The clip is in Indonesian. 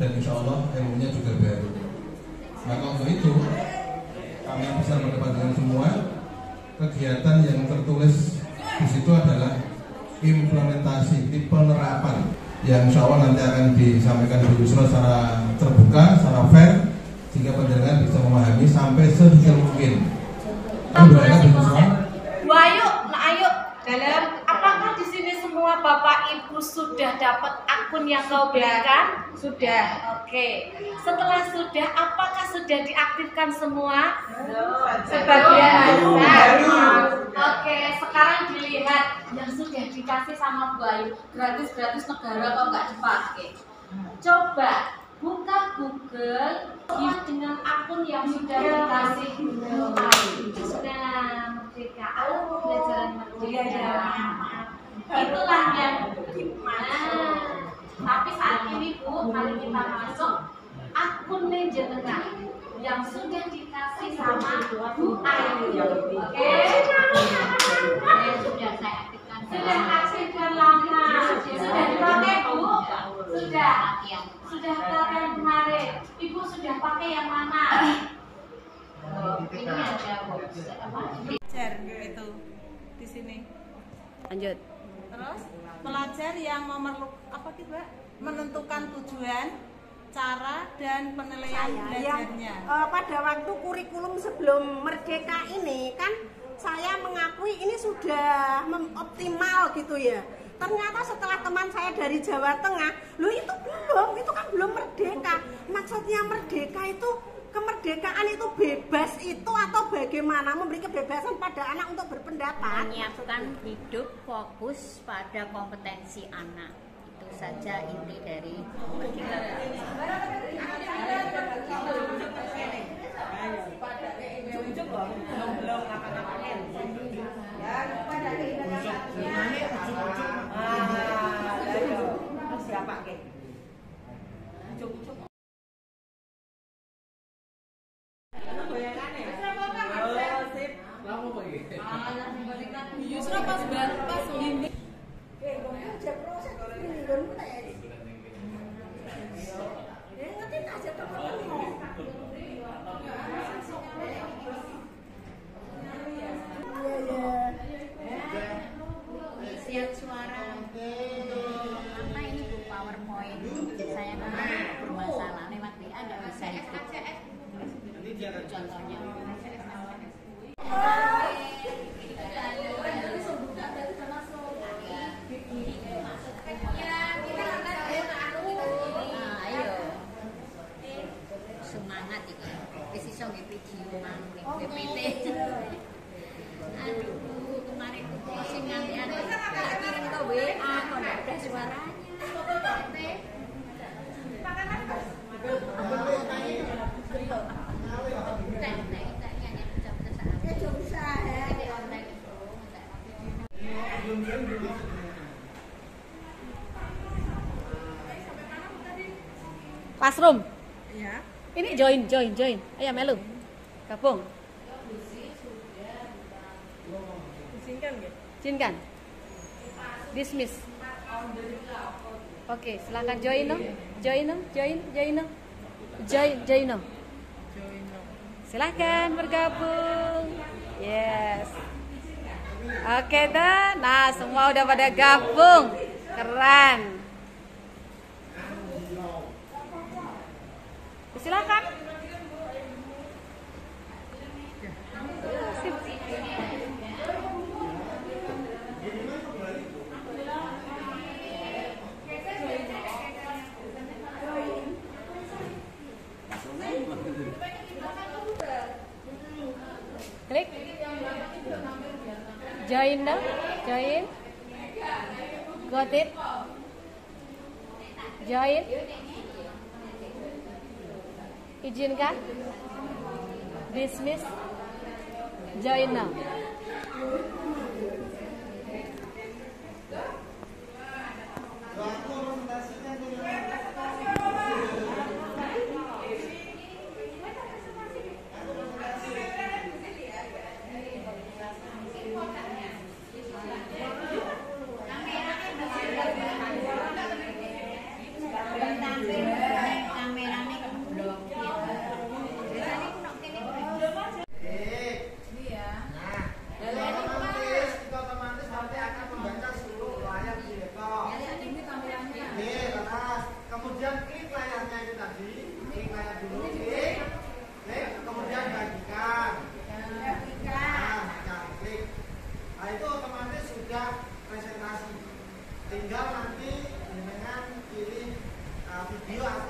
ilmunya juga baru. Maka untuk itu kami bisa mendapatkan semua kegiatan yang tertulis di situ adalah implementasi, penerapan yang insya Allah nanti akan disampaikan Bu Yusro secara terbuka, secara fair sehingga pendengar bisa memahami sampai sedetail mungkin. Berdoa Bu Yusro. Ayo, nah ayo dalam apakah di sini semua Bapak Ibu sudah dapat akun yang kau berikan? Sudah. Oke. Setelah sudah, apakah sudah diaktifkan semua? Sebagian. Oke, sekarang dilihat yang sudah dikasih sama Bu Ayu. Gratis-gratis negara kok nggak dipakai. Coba buka Google dengan akun yang sudah dikasih Bu Ayu. Sudah merdeka. Ayo pelajaran merdeka. Itulah yang nah, tapi saat ini Bu, mari kita masuk akun jenengan yang sudah dikasih sama Bu Ayu. Oke? Sudah saya aktifkan. Sudah aktifkan lama. Sudah dipakai Bu? Sudah. Sudah pakai yang kemarin. Ibu sudah pakai yang mana? Oh, ini ada belajar itu di sini. Lanjut. Terus pelajar yang memerlukan apa sih mbak? Menentukan tujuan, cara dan penilaian yang belajarnya. eh, pada waktu kurikulum sebelum merdeka ini kan saya mengakui ini sudah optimal gitu ya. Ternyata setelah teman saya dari Jawa Tengah, lo itu belum, itu kan belum merdeka. Maksudnya merdeka itu kemerdekaan itu bebas itu atau bagaimana memberi kebebasan pada anak untuk berpendapat? Menyiapkan hidup fokus pada kompetensi anak. Itu saja inti dari Merdeka Siap suara untuk apa ini Bu PowerPoint saya kemarin bermasalah lewat WA nggak bisa ikut contohnya Ah, ayo semangat iki wis iso nggih video mang ning PPT aduh kemarin ku closing nganti-nganti tak kirim ke WA kok ada suaranya. Classroom. Ya. Ini join, join, join. Ayo melu. Gabung. Izinkan ya. Izinkan. Dismiss. Oke, silakan join dong. Join dong, join, join dong. Join, join dong. Silakan bergabung. Yes. Oke dah. Nah, semua udah pada gabung. Keren. Silakan. Klik. Join dong. Join. Got it. Join. Izinkan. Dismiss. Join now. ketiga presentasi. Tinggal nanti dengan pilih uh, video atau